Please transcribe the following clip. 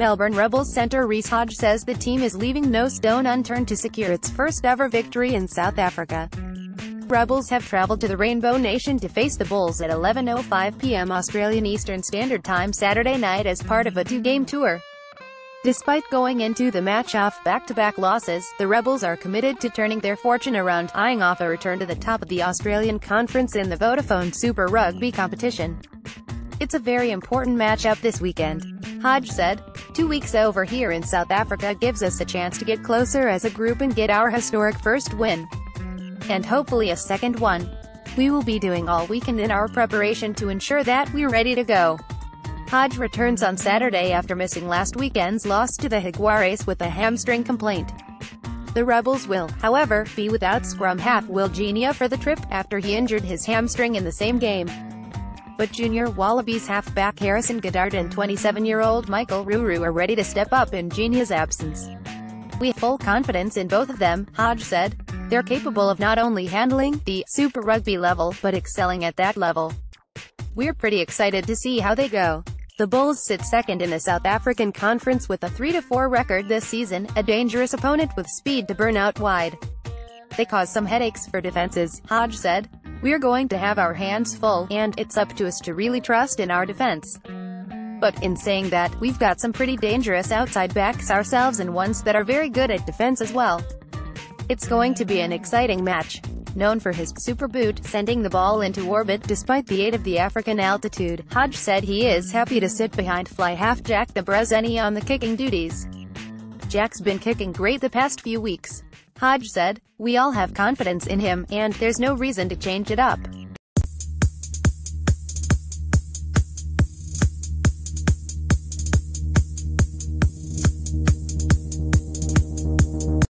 Melbourne Rebels centre Reece Hodge says the team is leaving no stone unturned to secure its first ever victory in South Africa. Rebels have travelled to the Rainbow Nation to face the Bulls at 11.05 p.m. Australian Eastern Standard Time Saturday night as part of a two-game tour. Despite going into the match off back-to-back losses, the Rebels are committed to turning their fortune around, eyeing off a return to the top of the Australian Conference in the Vodafone Super Rugby competition. It's a very important matchup this weekend. Hodge said, Two weeks over here in South Africa gives us a chance to get closer as a group and get our historic first win. And hopefully a second one. We will be doing all we can in our preparation to ensure that we're ready to go. Hodge returns on Saturday after missing last weekend's loss to the Jaguares with a hamstring complaint. The Rebels will, however, be without scrum half Will Genia for the trip, after he injured his hamstring in the same game. But junior Wallabies halfback Harrison Goddard and 27-year-old Michael Ruru are ready to step up in Genia's absence. We have full confidence in both of them, Hodge said. They're capable of not only handling the Super Rugby level, but excelling at that level. We're pretty excited to see how they go. The Bulls sit second in the South African Conference with a 3-4 record this season, a dangerous opponent with speed to burn out wide. They cause some headaches for defenses, Hodge said. We're going to have our hands full, and it's up to us to really trust in our defense. But in saying that, we've got some pretty dangerous outside backs ourselves and ones that are very good at defense as well. It's going to be an exciting match known for his super boot, sending the ball into orbit despite the aid of the African altitude. Hodge said he is happy to sit behind fly half Jack Debreczeni on the kicking duties. Jack's been kicking great the past few weeks. Hodge said, We all have confidence in him, and there's no reason to change it up.